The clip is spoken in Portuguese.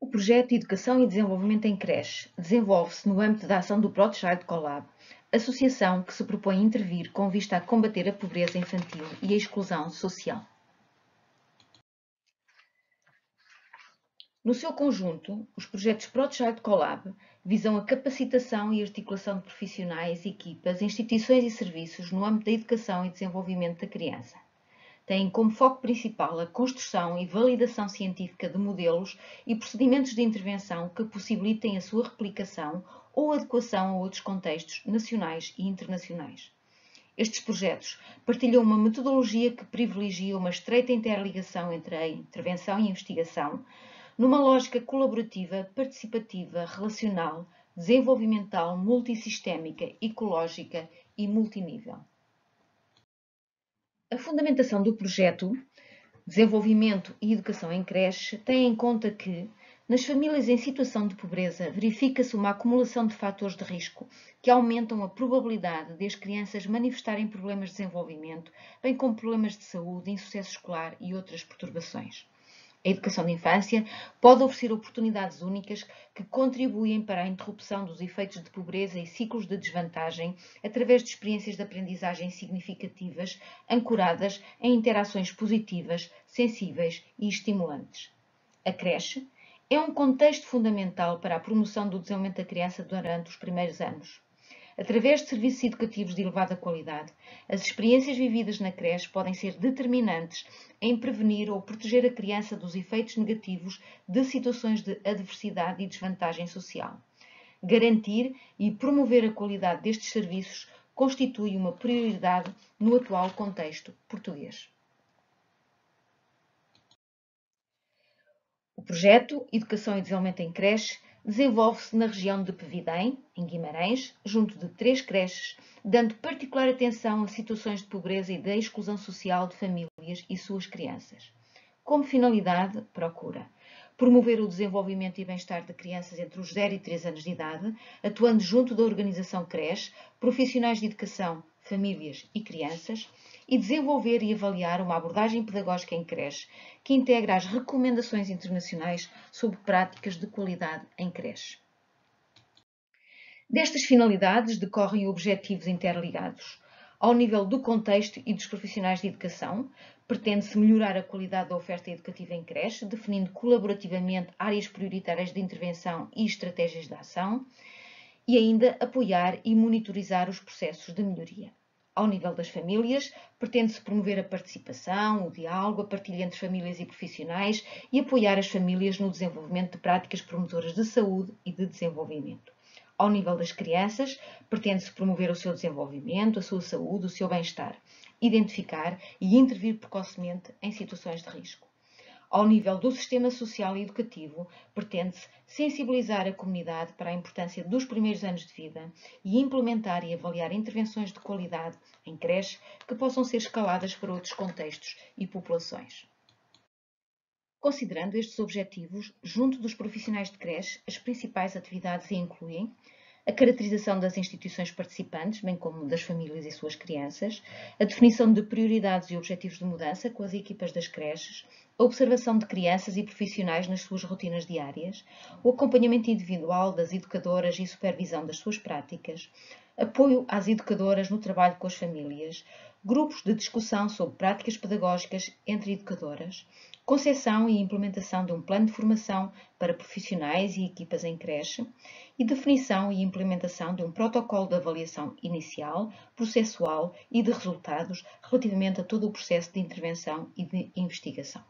O projeto Educação e Desenvolvimento em Creche desenvolve-se no âmbito da ação do ProChild Collab, associação que se propõe intervir com vista a combater a pobreza infantil e a exclusão social. No seu conjunto, os projetos ProChild Collab visam a capacitação e articulação de profissionais, equipas, instituições e serviços no âmbito da educação e desenvolvimento da criança têm como foco principal a construção e validação científica de modelos e procedimentos de intervenção que possibilitem a sua replicação ou adequação a outros contextos nacionais e internacionais. Estes projetos partilham uma metodologia que privilegia uma estreita interligação entre a intervenção e investigação, numa lógica colaborativa, participativa, relacional, desenvolvimental, multissistémica, ecológica e multinível. A fundamentação do projeto Desenvolvimento e Educação em Creche tem em conta que, nas famílias em situação de pobreza, verifica-se uma acumulação de fatores de risco que aumentam a probabilidade de as crianças manifestarem problemas de desenvolvimento, bem como problemas de saúde, insucesso escolar e outras perturbações. A educação de infância pode oferecer oportunidades únicas que contribuem para a interrupção dos efeitos de pobreza e ciclos de desvantagem através de experiências de aprendizagem significativas, ancoradas em interações positivas, sensíveis e estimulantes. A creche é um contexto fundamental para a promoção do desenvolvimento da criança durante os primeiros anos. Através de serviços educativos de elevada qualidade, as experiências vividas na creche podem ser determinantes em prevenir ou proteger a criança dos efeitos negativos de situações de adversidade e desvantagem social. Garantir e promover a qualidade destes serviços constitui uma prioridade no atual contexto português. O projeto Educação e Desenvolvimento em Creche desenvolve-se na região de Pevidém, em Guimarães, junto de três creches, dando particular atenção a situações de pobreza e da exclusão social de famílias e suas crianças. Como finalidade, procura promover o desenvolvimento e bem-estar de crianças entre os 0 e 3 anos de idade, atuando junto da organização CRES, profissionais de educação, famílias e crianças, e desenvolver e avaliar uma abordagem pedagógica em creche que integra as recomendações internacionais sobre práticas de qualidade em creche. Destas finalidades decorrem objetivos interligados. Ao nível do contexto e dos profissionais de educação, pretende-se melhorar a qualidade da oferta educativa em creche, definindo colaborativamente áreas prioritárias de intervenção e estratégias de ação, e ainda apoiar e monitorizar os processos de melhoria. Ao nível das famílias, pretende-se promover a participação, o diálogo, a partilha entre famílias e profissionais e apoiar as famílias no desenvolvimento de práticas promotoras de saúde e de desenvolvimento. Ao nível das crianças, pretende-se promover o seu desenvolvimento, a sua saúde, o seu bem-estar, identificar e intervir precocemente em situações de risco. Ao nível do sistema social e educativo, pretende-se sensibilizar a comunidade para a importância dos primeiros anos de vida e implementar e avaliar intervenções de qualidade em creche que possam ser escaladas para outros contextos e populações. Considerando estes objetivos, junto dos profissionais de creche, as principais atividades incluem a caracterização das instituições participantes, bem como das famílias e suas crianças, a definição de prioridades e objetivos de mudança com as equipas das creches, a observação de crianças e profissionais nas suas rotinas diárias, o acompanhamento individual das educadoras e supervisão das suas práticas, apoio às educadoras no trabalho com as famílias, grupos de discussão sobre práticas pedagógicas entre educadoras, concepção e implementação de um plano de formação para profissionais e equipas em creche e definição e implementação de um protocolo de avaliação inicial, processual e de resultados relativamente a todo o processo de intervenção e de investigação.